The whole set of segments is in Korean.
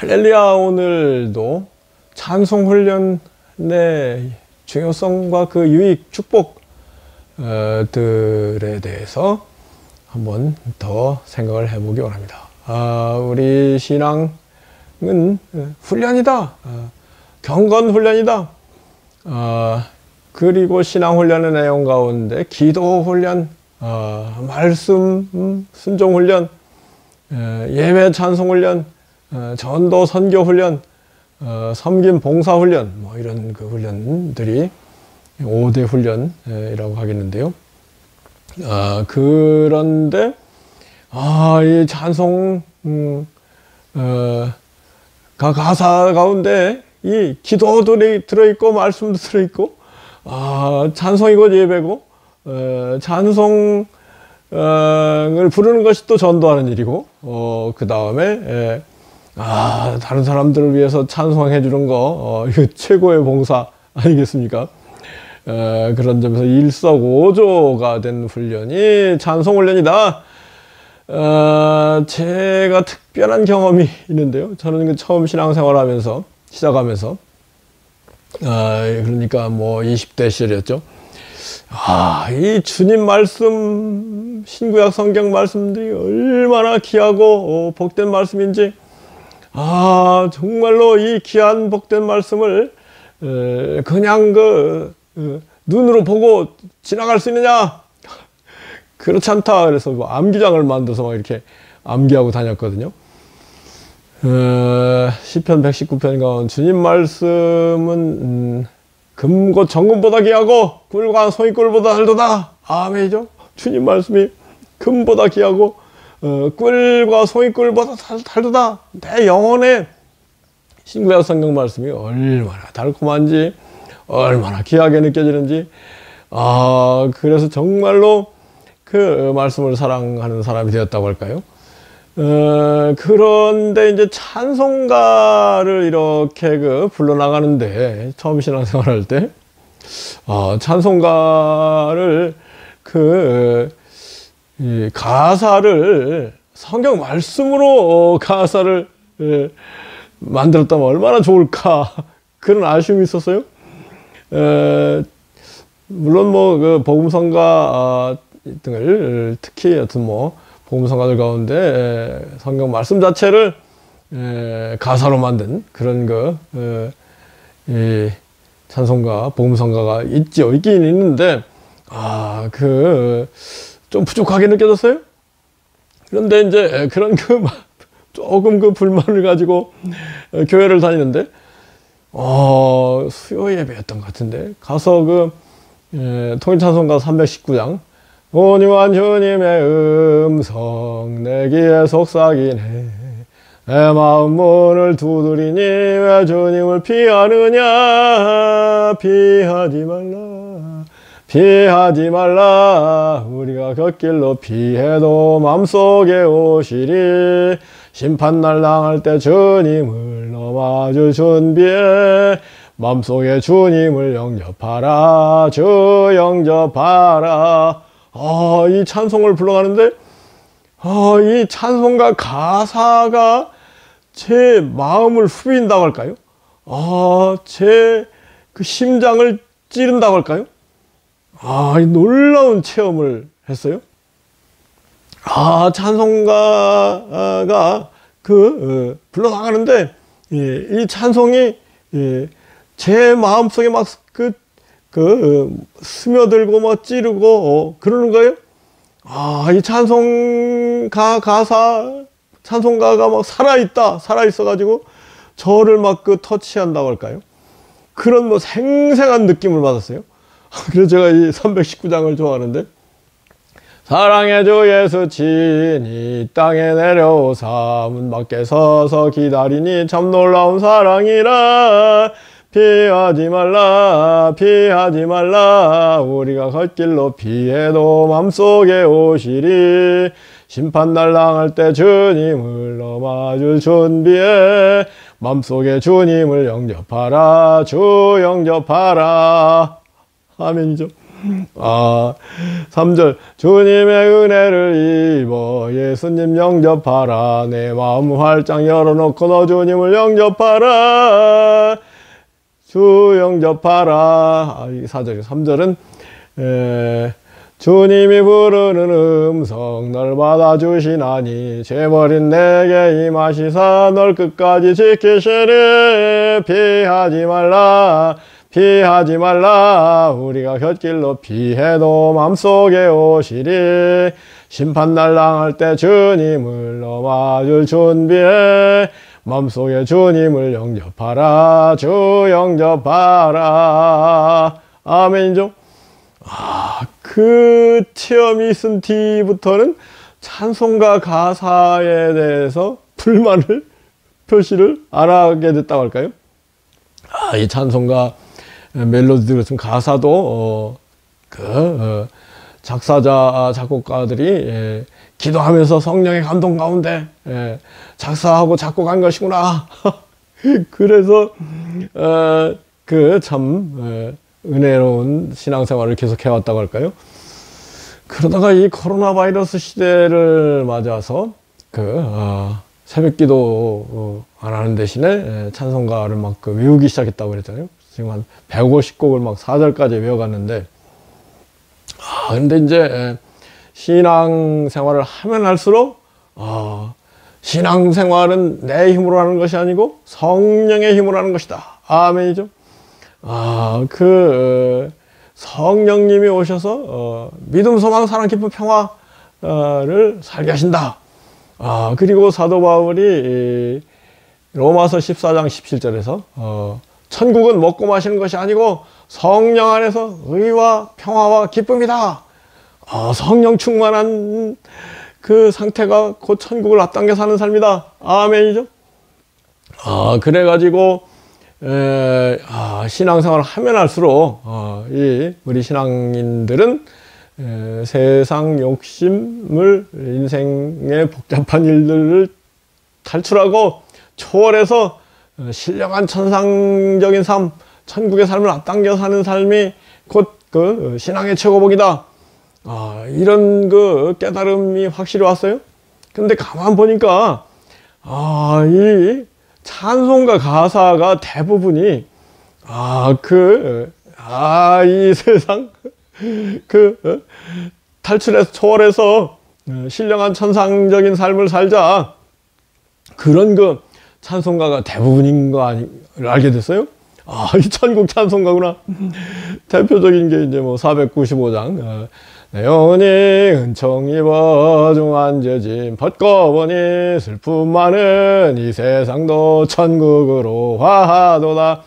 할렐루야 오늘도 찬송 훈련의 중요성과 그 유익 축복들에 대해서 한번 더 생각을 해보기 원합니다. 아, 우리 신앙은 훈련이다. 아, 경건 훈련이다. 아, 그리고 신앙 훈련의 내용 가운데 기도 훈련, 아, 말씀 음, 순종 훈련, 예배 찬송 훈련, 어, 전도 선교 훈련, 어, 섬김 봉사 훈련, 뭐 이런 그 훈련들이 5대 훈련이라고 하겠는데요. 아, 그런데, 아, 이 찬송, 음, 어, 가, 가사 가운데 이 기도도 들어있고, 말씀도 들어있고, 아, 찬송이고 예배고, 어, 찬송을 부르는 것이 또 전도하는 일이고, 어, 그 다음에, 아, 다른 사람들을 위해서 찬송해 주는 거, 어, 이거 최고의 봉사 아니겠습니까? 에, 그런 점에서 일석오조가 된 훈련이 찬송 훈련이다. 어, 제가 특별한 경험이 있는데요. 저는 그 처음 신앙생활 하면서, 시작하면서, 아, 그러니까 뭐 20대 시절이었죠. 아, 이 주님 말씀, 신구약 성경 말씀들이 얼마나 귀하고 어, 복된 말씀인지, 아, 정말로 이 귀한 복된 말씀을 그냥 그 어, 눈으로 보고 지나갈 수 있느냐? 그렇지 않다. 그래서 뭐 암기장을 만들어서 막 이렇게 암기하고 다녔거든요. 어, 시편 119편 가운 주님 말씀은 음, 금고 정금보다 귀하고 꿀과 소이꿀보다 달도다. 아멘이죠. 주님 말씀이 금보다 귀하고 어, 꿀과 송이꿀보다 달도다. 내 영혼에 신구약 성경 말씀이 얼마나 달콤한지, 얼마나 귀하게 느껴지는지, 아, 그래서 정말로 그 말씀을 사랑하는 사람이 되었다고 할까요? 어, 그런데 이제 찬송가를 이렇게 그 불러나가는데, 처음 신앙생활 할 때, 아, 찬송가를 그, 이 가사를 성경 말씀으로 어, 가사를 예, 만들었다면 얼마나 좋을까 그런 아쉬움이 있었어요. 에, 물론 뭐그 복음성가 아, 등을 특히 여튼 뭐 복음성가들 가운데 성경 말씀 자체를 에, 가사로 만든 그런 그 에, 이 찬송가 복음성가가 있죠 있긴 있는데 아그 좀 부족하게 느껴졌어요. 그런데 이제 그런 그 조금 그 불만을 가지고 교회를 다니는데 어, 수요 예배였던 것 같은데 가서 그 예, 통일찬송가 319장 오니완 주님의 음성 내 귀에 속삭이네. 내 마음 문을 두드리니 왜 주님을 피하느냐? 피하지 말라 피하지 말라 우리가 곁길로 피해도 맘속에 오시리 심판날 당할 때 주님을 넘어줄 준비해 맘속에 주님을 영접하라 주 영접하라 아, 이 찬송을 불러가는데 아, 이 찬송가 가사가 제 마음을 후빈다고 할까요? 아, 제 그 심장을 찌른다고 할까요? 아, 놀라운 체험을 했어요. 아, 찬송가가 그, 어, 불러나가는데, 예, 이 찬송이, 예, 제 마음속에 막 그, 그, 어, 스며들고 막 찌르고, 어, 그러는 거예요. 아, 이 찬송가 가사, 찬송가가 막 살아있다, 살아있어가지고, 저를 막 그 터치한다고 할까요? 그런 뭐 생생한 느낌을 받았어요. 그래서 제가 이 319장을 좋아하는데 사랑의 주 예수 친이 땅에 내려오사 문 밖에 서서 기다리니 참 놀라운 사랑이라. 피하지 말라 피하지 말라. 우리가 걷길로 피해도 맘속에 오시리. 심판날 당할 때 주님을 넘어줄 준비해 맘속에 주님을 영접하라 주 영접하라 아멘이죠. 아, 3절. 주님의 은혜를 입어 예수님 영접하라. 내 마음 활짝 열어놓고 너 주님을 영접하라. 주 영접하라. 아, 이 4절, 3절은, 에, 주님이 부르는 음성 널 받아주시나니 죄버린 내게 임하시사 널 끝까지 지키시리 피하지 말라 피하지 말라. 우리가 곁길로 피해도 맘속에 오시리. 심판날 당할 때 주님을 넘어줄 준비해 맘속에 주님을 영접하라. 주 영접하라. 아멘이죠 아, 그 체험이 있은 뒤부터는 찬송가 가사에 대해서 불만을 표시를 안 하게 됐다고 할까요? 아, 이 찬송가 멜로디들 같은 가사도 어, 그 어, 작사자 작곡가들이 예, 기도하면서 성령의 감동 가운데 예, 작사하고 작곡한 것이구나. 그래서 어, 그참 예, 은혜로운 신앙생활을 계속 해왔다고 할까요? 그러다가 이 코로나 바이러스 시대를 맞아서 그 어, 새벽기도 어, 안 하는 대신에 예, 찬송가를 막그 외우기 시작했다고 그랬잖아요. 지금 한 150곡을 막 4절까지 외워갔는데 아 근데 이제 예, 신앙 생활을 하면 할수록 아, 신앙 생활은 내 힘으로 하는 것이 아니고 성령의 힘으로 하는 것이다. 아멘이죠. 아, 그 성령님이 오셔서 어, 믿음, 소망, 사랑, 기쁨, 평화를 살게 하신다. 아, 그리고 사도 바울이 로마서 14장 17절에서 어, 천국은 먹고 마시는 것이 아니고 성령 안에서 의와 평화와 기쁨이다. 어, 성령 충만한 그 상태가 곧 천국을 앞당겨 사는 삶이다. 아멘이죠. 아, 그래가지고 에, 아, 신앙생활을 하면 할수록 어, 이 우리 신앙인들은 에, 세상 욕심을 인생의 복잡한 일들을 탈출하고 초월해서 어, 신령한 천상적인 삶, 천국의 삶을 앞당겨 사는 삶이 곧 그 신앙의 최고복이다. 아, 이런 그 깨달음이 확실히 왔어요. 근데 가만 보니까 아, 이 찬송가 가사가 대부분이 아, 그, 아, 이 세상, 그, 어? 탈출해서, 초월해서 어, 신령한 천상적인 삶을 살자. 그런 그 찬송가가 대부분인 거 아니, 알게 됐어요? 아, 이 천국 찬송가구나. 대표적인 게 이제 뭐 495장. 어, 내 영혼이 은총 입어 중한 죄짐 벗고보니 슬픔 많은 이 세상도 천국으로 화하도다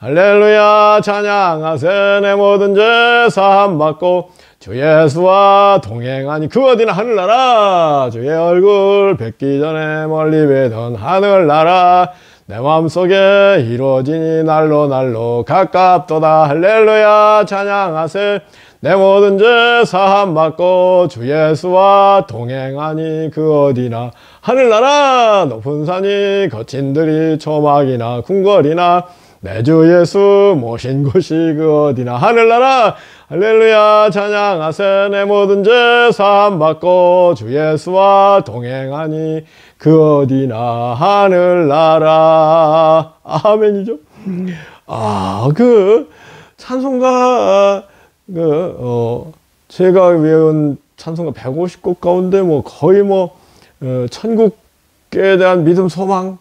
할렐루야 찬양하세 내 모든 죄 사함 받고 주 예수와 동행하니 그 어디나 하늘나라. 주의 얼굴 뵙기 전에 멀리 뵈던 하늘나라. 내 마음속에 이루어지니 날로 날로 가깝도다. 할렐루야 찬양하세 내 모든 죄 사함 받고 주 예수와 동행하니 그 어디나 하늘나라. 높은 산이 거친 들이 초막이나 궁궐이나 내 주 예수 모신 곳이 그 어디나. 하늘나라 할렐루야! 찬양하세 내 모든 죄 사함 받고 주 예수와 동행하니 그 어디나 하늘나라. 아멘이죠? 아 그 찬송가 그, 어, 제가 외운 찬송가 150곡 가운데 뭐 거의 뭐, 어, 천국에 대한 믿음 소망을,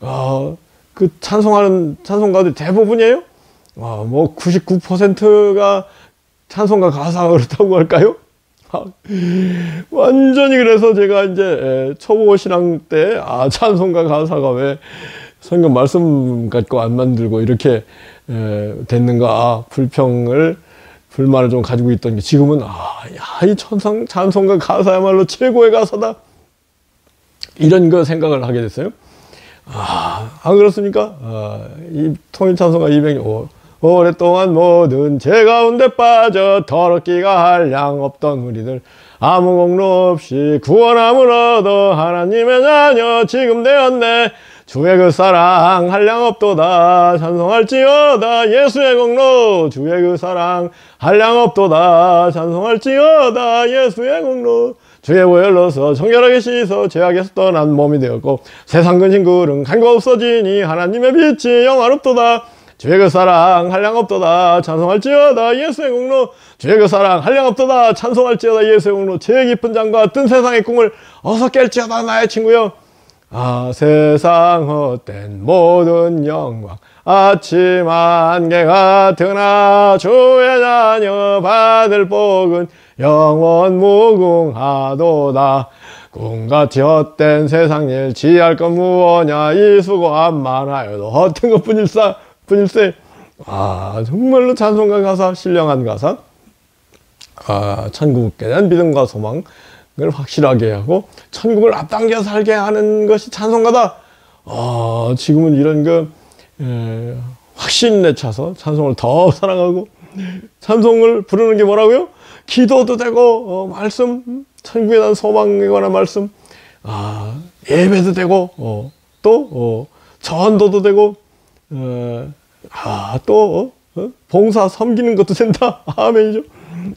어, 그 찬송하는 찬송가들 대부분이에요? 어, 뭐 99%가 찬송가 가사가 그렇다고 할까요? 아, 완전히 그래서 제가 이제 초보 신앙 때, 아, 찬송가 가사가 왜 성경 말씀 갖고 안 만들고 이렇게 됐는가 아, 불평을 불만을 좀 가지고 있던 게 지금은 아이 천상 찬송가 가사야말로 최고의 가사다 이런 거 생각을 하게 됐어요. 아, 안 그렇습니까? 아, 이 통일 찬송가 200년 오랫동안 모든 죄 가운데 빠져 더럽기가 할양 없던 우리들. 아무 공로 없이 구원함을 얻어 하나님의 자녀 지금 되었네. 주의 그 사랑 한량 없도다. 찬송할지어다. 예수의 공로. 주의 그 사랑 한량 없도다. 찬송할지어다. 예수의 공로 주의 보혈로서 정결하게 씻어 죄악에서 떠난 몸이 되었고 세상 근심 그름 간과 없어지니 하나님의 빛이 영화롭도다. 주의 그 사랑 한량없도다. 찬송할지어다. 예수의 공로. 주의 그 사랑 한량없도다. 찬송할지어다. 예수의 공로. 죄 깊은 장과 뜬 세상의 꿈을 어서 깰지어다. 나의 친구여 아 세상 헛된 모든 영광 아침 안개 같으나 주의 자녀 받을 복은 영원 무궁하도다. 꿈같이 헛된 세상 일 지할 것 무엇냐? 이 수고함 많아요도 헛된 것 뿐일사 뿐일세. 아 정말로 찬송가 가사 신령한 가사? 아 천국에 대한 믿음과 소망 을 확실하게 하고 천국을 앞당겨 살게 하는 것이 찬송가다. 아, 지금은 이런 그 에, 확신에 차서 찬송을 더 사랑하고 찬송을 부르는 게 뭐라고요? 기도도 되고 어, 말씀 천국에 대한 소망에 관한 말씀 아, 예배도 되고 어, 또 어, 전도도 되고 어, 아, 또 어, 봉사 섬기는 것도 된다. 아멘이죠.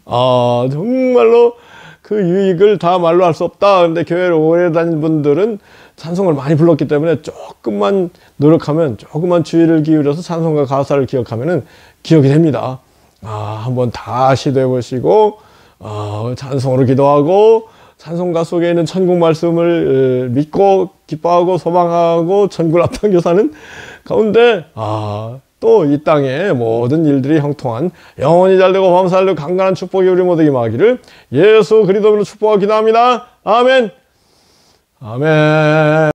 아, 정말로 그 유익을 다 말로 할 수 없다. 근데 교회를 오래 다닌 분들은 찬송을 많이 불렀기 때문에 조금만 노력하면 조금만 주의를 기울여서 찬송과 가사를 기억하면은 기억이 됩니다. 아, 한번 다 시도해 보시고, 어, 찬송으로 기도하고, 찬송가 속에 있는 천국 말씀을 믿고 기뻐하고 소망하고 천국을 앞당겨 사는 가운데, 아, 또 이 땅의 모든 일들이 형통한 영원히 잘되고 범살되고 강건한 축복이 우리 모두에게 임하기를 예수 그리스도로 축복하고 기도합니다. 아멘. 아멘.